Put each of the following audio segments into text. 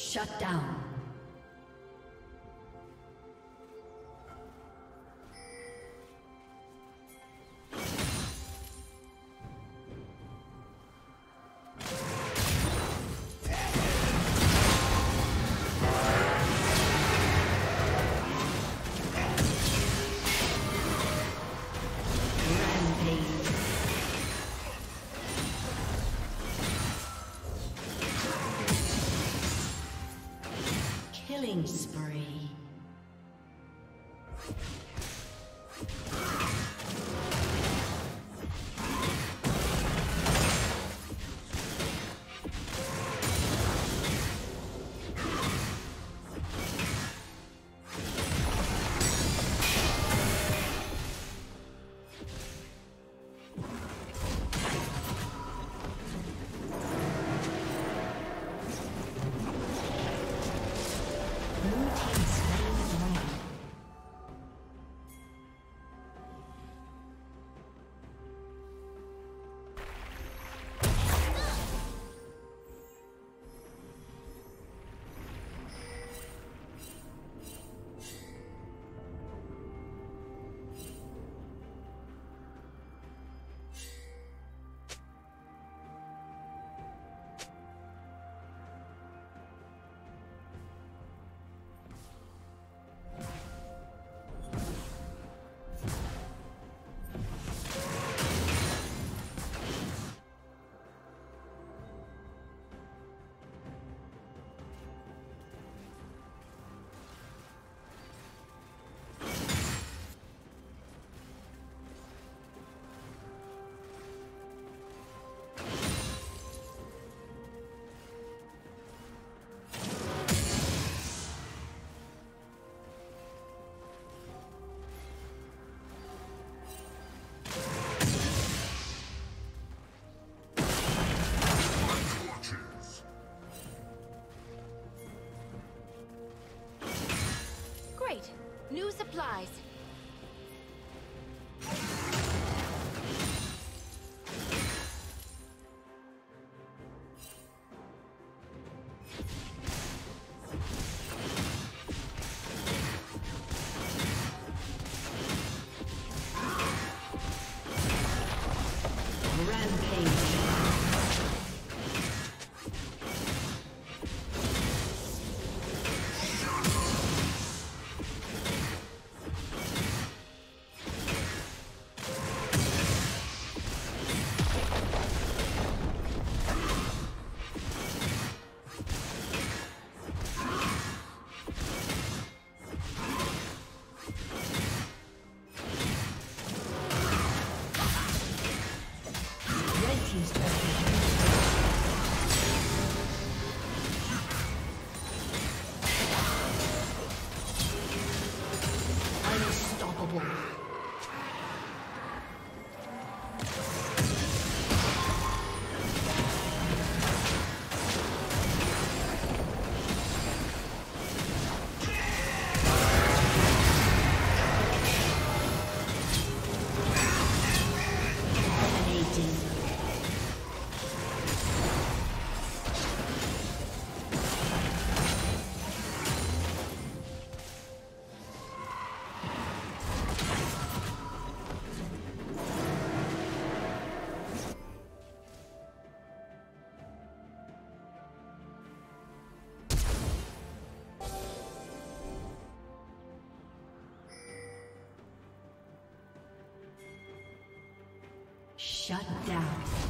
Shut down. Shut down.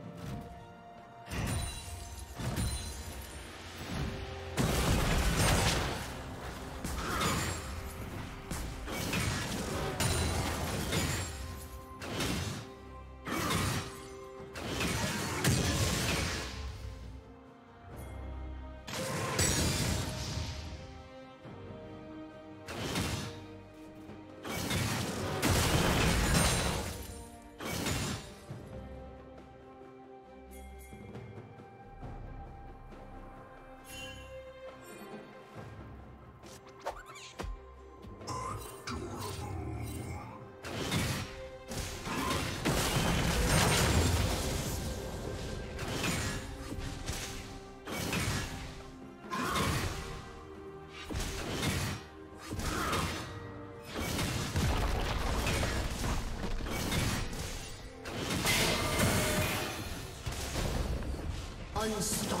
Unstoppable.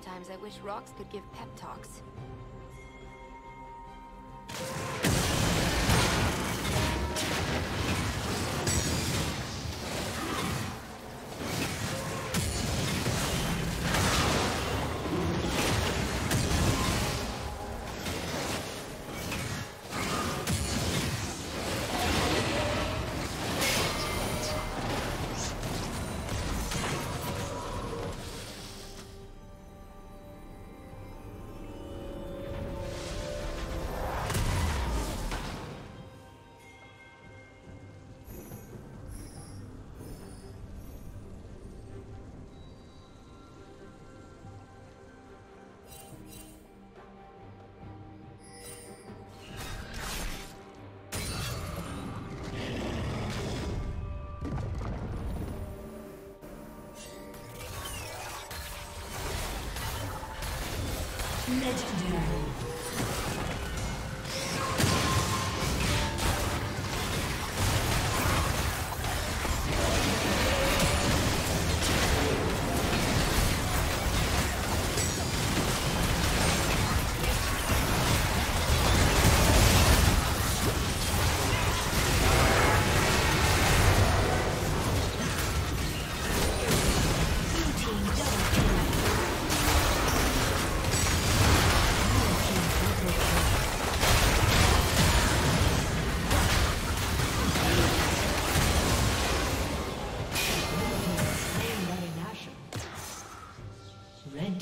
Sometimes I wish rocks could give pep talks. Legendary.